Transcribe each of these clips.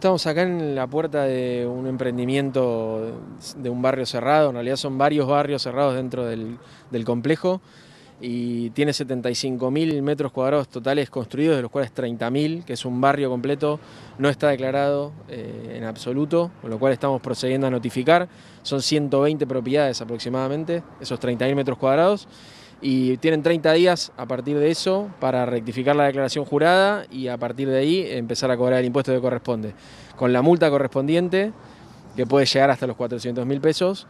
Estamos acá en la puerta de un emprendimiento de un barrio cerrado, en realidad son varios barrios cerrados dentro del, complejo y tiene 75.000 metros cuadrados totales construidos, de los cuales 30.000, que es un barrio completo, no está declarado eh, en absoluto, con lo cual estamos procediendo a notificar. Son 120 propiedades aproximadamente, esos 30.000 metros cuadrados y tienen 30 días a partir de eso para rectificar la declaración jurada y a partir de ahí empezar a cobrar el impuesto que corresponde, con la multa correspondiente, que puede llegar hasta los 400 mil pesos,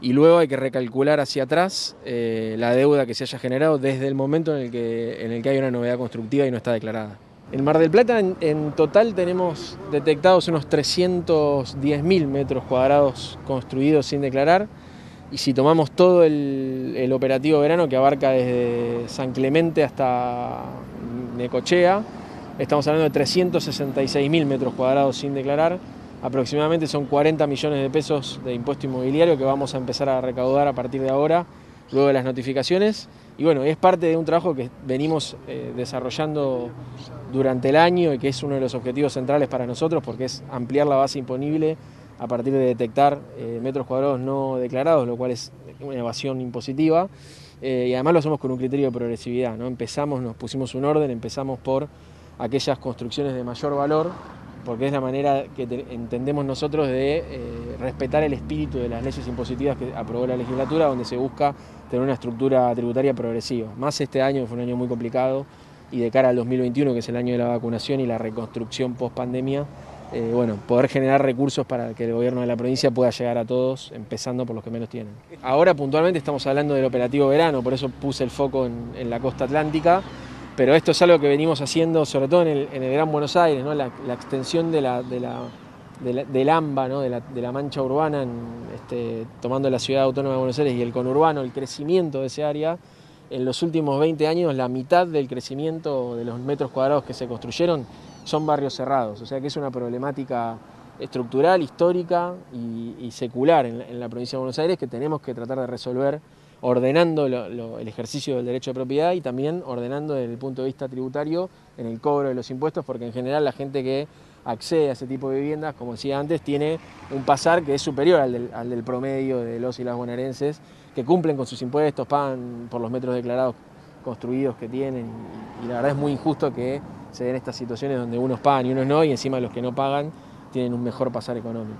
y luego hay que recalcular hacia atrás eh, la deuda que se haya generado desde el momento en el, que, en el que hay una novedad constructiva y no está declarada. En Mar del Plata en, total tenemos detectados unos 310 mil metros cuadrados construidos sin declarar, y si tomamos todo el, operativo verano que abarca desde San Clemente hasta Necochea, estamos hablando de 366.000 metros cuadrados sin declarar. Aproximadamente son 40 millones de pesos de impuesto inmobiliario que vamos a empezar a recaudar a partir de ahora, luego de las notificaciones. Y bueno, es parte de un trabajo que venimos eh, desarrollando durante el año y que es uno de los objetivos centrales para nosotros porque es ampliar la base imponible a partir de detectar eh, metros cuadrados no declarados, lo cual es una evasión impositiva. Eh, y además lo hacemos con un criterio de progresividad. ¿no? Empezamos, nos pusimos un orden, empezamos por aquellas construcciones de mayor valor, porque es la manera que entendemos nosotros de eh, respetar el espíritu de las leyes impositivas que aprobó la legislatura, donde se busca tener una estructura tributaria progresiva. Más este año, fue un año muy complicado, y de cara al 2021, que es el año de la vacunación y la reconstrucción post pandemia, eh, bueno, poder generar recursos para que el gobierno de la provincia pueda llegar a todos, empezando por los que menos tienen. Ahora puntualmente estamos hablando del operativo verano, por eso puse el foco en, la costa atlántica, pero esto es algo que venimos haciendo sobre todo en el, Gran Buenos Aires, ¿no? la, extensión de la, del AMBA, ¿no? de, la, mancha urbana, este, tomando la ciudad autónoma de Buenos Aires y el conurbano, el crecimiento de ese área. En los últimos 20 años, la mitad del crecimiento de los metros cuadrados que se construyeron son barrios cerrados, o sea que es una problemática estructural, histórica y, secular en la, provincia de Buenos Aires que tenemos que tratar de resolver ordenando el ejercicio del derecho de propiedad y también ordenando desde el punto de vista tributario en el cobro de los impuestos, porque en general la gente que accede a ese tipo de viviendas, como decía antes, tiene un pasar que es superior al del, promedio de los y las bonaerenses, que cumplen con sus impuestos, pagan por los metros declarados construidos que tienen y la verdad es muy injusto que se den estas situaciones donde unos pagan y unos no y encima los que no pagan tienen un mejor pasar económico.